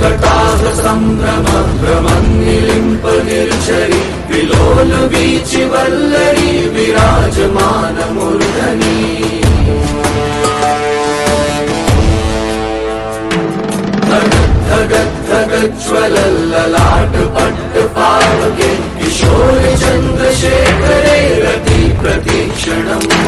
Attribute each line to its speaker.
Speaker 1: कटालसम्भ्रमभ्रमन् निलिम्बनिर्चरि विलोलबीचिवल्लरि विराजमानमूर्दरी भगज्वल ललाट पट्टपापके किशोरचन्द्रशेखरे रति प्रतीक्षणम्।